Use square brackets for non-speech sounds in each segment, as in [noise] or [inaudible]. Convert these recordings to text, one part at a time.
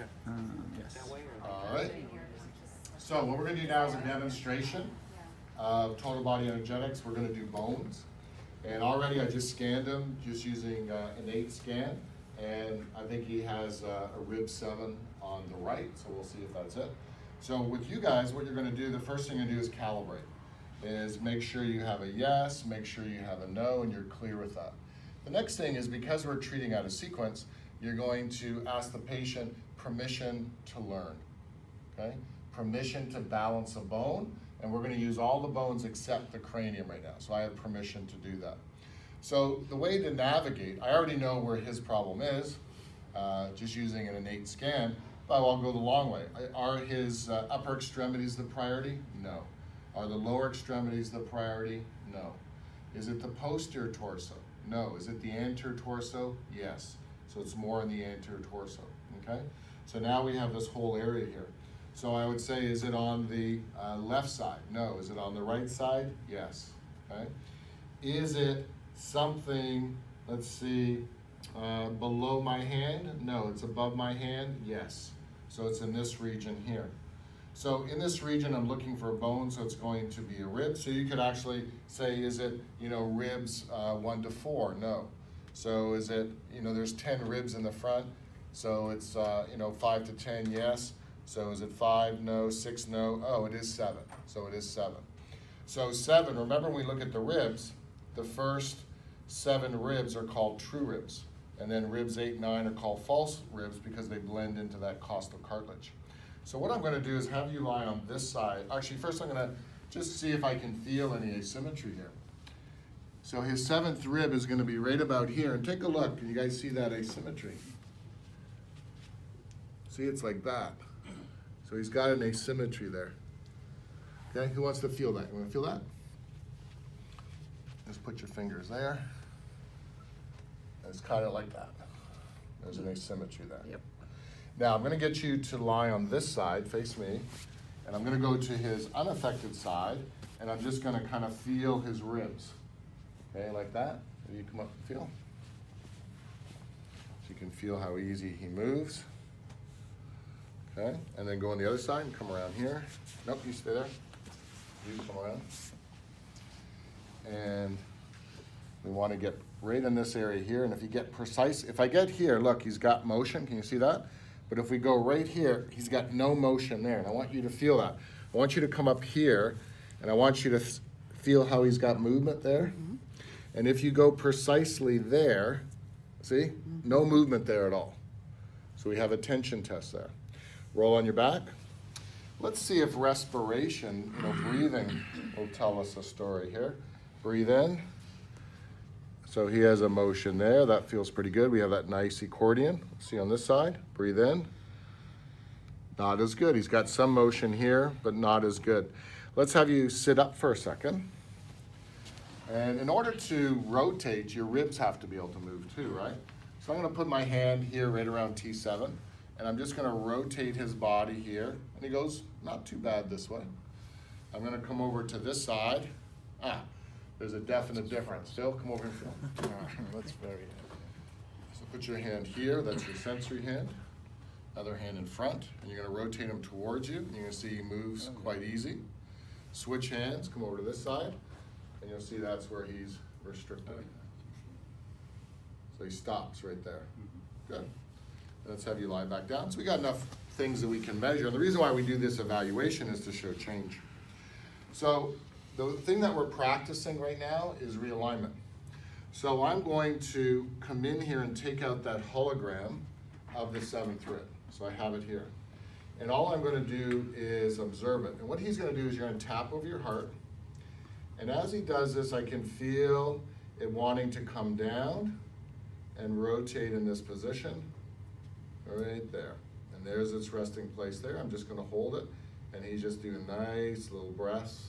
Here. Yes. That way or? All right. So what we're gonna do now is a demonstration of total body energetics. We're gonna do bones. And already I just scanned him, just using uh, innate scan. And I think he has uh, a rib seven on the right, so we'll see if that's it. So with you guys, what you're gonna do, the first thing you're gonna do is calibrate. Is make sure you have a yes, make sure you have a no, and you're clear with that. The next thing is because we're treating out of sequence, you're going to ask the patient permission to learn okay? Permission to balance a bone, and we're gonna use all the bones except the cranium right now, so I have permission to do that. So the way to navigate, I already know where his problem is, uh, just using an innate scan, but I'll go the long way. Are his uh, upper extremities the priority? No. Are the lower extremities the priority? No. Is it the posterior torso? No. Is it the anterior torso? Yes. So it's more in the anterior torso, okay? So now we have this whole area here. So I would say, is it on the uh, left side? No. Is it on the right side? Yes, okay? Is it something, let's see, uh, below my hand? No. It's above my hand? Yes. So it's in this region here. So in this region, I'm looking for a bone, so it's going to be a rib. So you could actually say, is it, you know, ribs uh, one to four? No. So is it, you know, there's 10 ribs in the front, so it's, uh, you know, five to 10, yes. So is it five, no, six, no? Oh, it is seven, so it is seven. So seven, remember when we look at the ribs, the first seven ribs are called true ribs. And then ribs eight, nine are called false ribs because they blend into that costal cartilage. So what I'm gonna do is have you lie on this side. Actually, first I'm gonna just see if I can feel any asymmetry here. So his seventh rib is gonna be right about here, and take a look, can you guys see that asymmetry? See, it's like that. So he's got an asymmetry there. Okay, who wants to feel that? You wanna feel that? Just put your fingers there. It's kind of like that. There's an asymmetry there. Yep. Now, I'm gonna get you to lie on this side, face me, and I'm gonna go to his unaffected side, and I'm just gonna kind of feel his ribs. Okay, like that. Maybe you come up and feel. So you can feel how easy he moves. Okay, and then go on the other side and come around here. Nope, you stay there. You come around. And we want to get right in this area here, and if you get precise, if I get here, look, he's got motion, can you see that? But if we go right here, he's got no motion there, and I want you to feel that. I want you to come up here, and I want you to feel how he's got movement there. Mm-hmm. And if you go precisely there, see, no mm-hmm. movement there at all. So we have a tension test there. Roll on your back. Let's see if respiration, you know, breathing will tell us a story here. Breathe in. So he has a motion there. That feels pretty good. We have that nice accordion. See on this side. Breathe in. Not as good. He's got some motion here, but not as good. Let's have you sit up for a second. And in order to rotate, your ribs have to be able to move too, right? So I'm gonna put my hand here right around T7, and I'm just gonna rotate his body here, and he goes not too bad this way. I'm gonna come over to this side. Ah, there's a definite difference. Still, come over and feel. [laughs] That's very. So put your hand here, that's your sensory hand. Other hand in front, and you're gonna rotate him towards you, and you're gonna see he moves quite easy. Switch hands, come over to this side, and you'll see that's where he's restricted. So he stops right there. Mm-hmm. Good. Let's have you lie back down. So we got enough things that we can measure. And the reason why we do this evaluation is to show change. So the thing that we're practicing right now is realignment. So I'm going to come in here and take out that hologram of the seventh rib. So I have it here. And all I'm gonna do is observe it. And what he's gonna do is you're gonna tap over your heart. And as he does this, I can feel it wanting to come down and rotate in this position, right there. And there's its resting place there. I'm just gonna hold it, and he's just doing nice little breaths.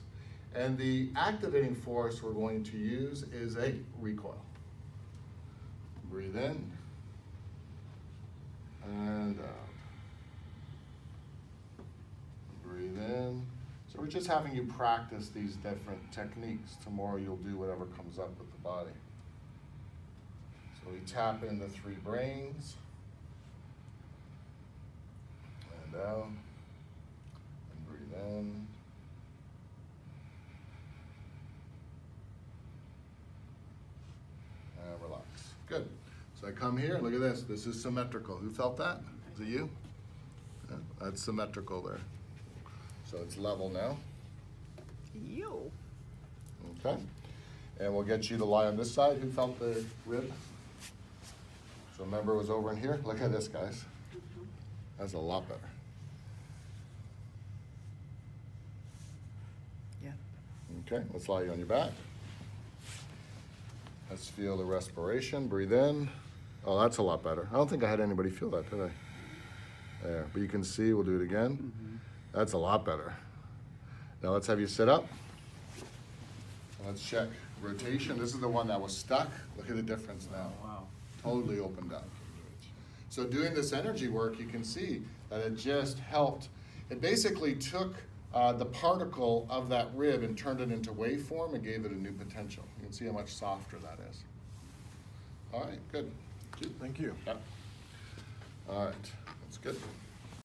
And the activating force we're going to use is a recoil. Breathe in. And out. Breathe in. So we're just having you practice these different techniques. Tomorrow you'll do whatever comes up with the body. So we tap in the three brains. down. And breathe in. And relax. Good. So I come here, look at this. This is symmetrical. Who felt that? Is it you? That's symmetrical there. So it's level now. You. Okay. And we'll get you to lie on this side. Who felt the rib? So remember it was over in here? Look at this, guys. That's a lot better. Yeah. Okay, let's lie you on your back. Let's feel the respiration. Breathe in. Oh, that's a lot better. I don't think I had anybody feel that, did I? There, but you can see, we'll do it again. Mm-hmm. That's a lot better. Now let's have you sit up. Let's check rotation. This is the one that was stuck. Look at the difference now. Wow. Totally opened up. So doing this energy work, you can see that it just helped. It basically took uh, the particle of that rib and turned it into waveform and gave it a new potential. You can see how much softer that is. All right, good. Thank you. Yep. All right, that's good.